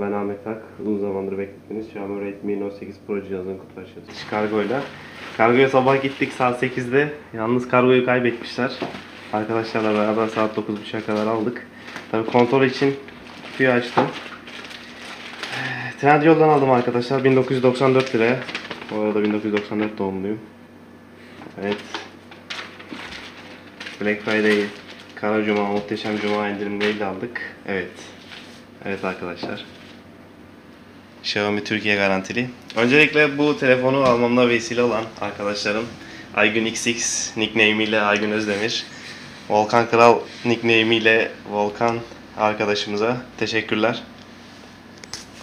Ben Ahmet Ak. Uzun zamandır beklediğiniz Xiaomi Redmi Note 8 Pro cihazını kutu açıyoruz. Kargoyla. Kargoya sabah gittik saat 8'de. Yalnız kargoyu kaybetmişler. Arkadaşlarla beraber saat 9.30'a kadar aldık. Tabii kontrol için kutuyu açtım. Trendyol'dan aldım arkadaşlar 1994 liraya. Bu arada 1994 doğumluyum. Evet. Black Friday, Kara Cuma, Muhteşem Cuma indirimleriyle aldık. Evet. Evet arkadaşlar. Xiaomi Türkiye garantili. Öncelikle bu telefonu almamda vesile olan arkadaşlarım Aygün XX nickname ile Aygün Özdemir, Volkan Kral nickname ile Volkan arkadaşımıza teşekkürler.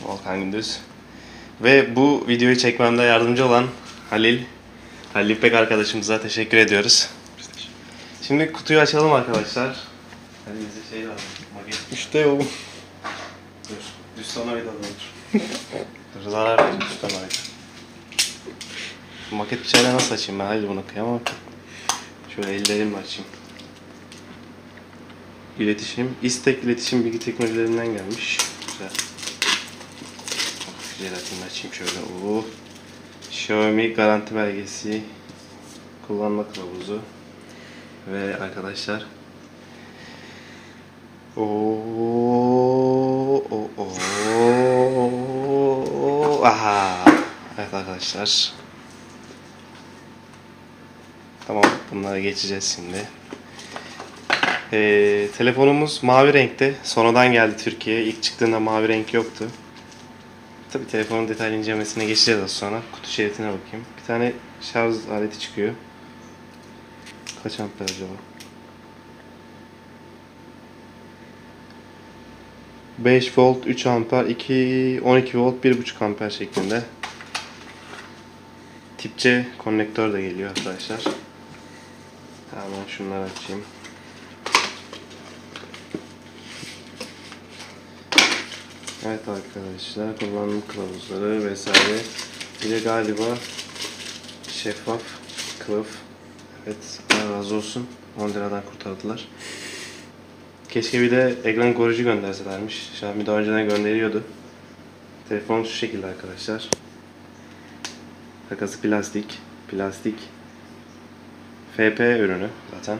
Volkan Gündüz. Ve bu videoyu çekmemde yardımcı olan Halil, Halil İpek arkadaşımıza teşekkür ediyoruz. Şimdi kutuyu açalım arkadaşlar. Hadi bize şey lazım. Maket. İşte o. Dur. Dur. dur zarar verir düz sana bir. Maket bıçağıyla nasıl açayım ben? Haydi bunu kıyamam. Şöyle ellerimle açayım. İletişim. İstek iletişim bilgi teknolojilerinden gelmiş. Güzel. Jelatinini açayım şöyle. Oo. Xiaomi garanti belgesi. Kullanma kılavuzu. Ve arkadaşlar Oo, o, o, aha. Evet arkadaşlar. Tamam, bunlara geçeceğiz şimdi. Ee, telefonumuz mavi renkte. Sonradan geldi Türkiye'ye. İlk çıktığında mavi renk yoktu. Tabi telefonun detaylı incelemesine geçeceğiz az sonra. Kutu şeritine bakayım. Bir tane şarj aleti çıkıyor. Kaç amper acaba? 5 volt, 3 amper, 2, 12 volt, 1.5 amper şeklinde. Tip C konnektör de geliyor arkadaşlar. Hemen şunları açayım. Evet arkadaşlar kullanım kılavuzları vesaire. Bir de galiba şeffaf kılıf. Evet Allah razı olsun. 10 liradan kurtardılar. Keşke bir de ekran koruyucu gönderselermiş. Xiaomi daha önceden gönderiyordu. Telefon şu şekilde arkadaşlar. Takası plastik. Plastik. FP ürünü zaten.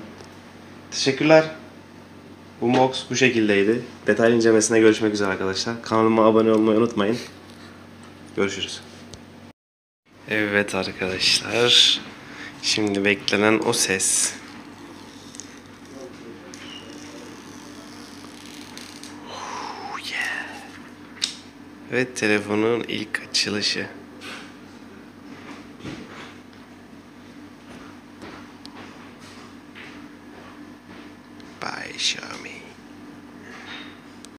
Teşekkürler. Bu box bu şekildeydi. Detaylı incelemesine görüşmek üzere arkadaşlar. Kanalıma abone olmayı unutmayın. Görüşürüz. Evet arkadaşlar. Şimdi beklenen o ses. Ve telefonun ilk açılışı. By Xiaomi.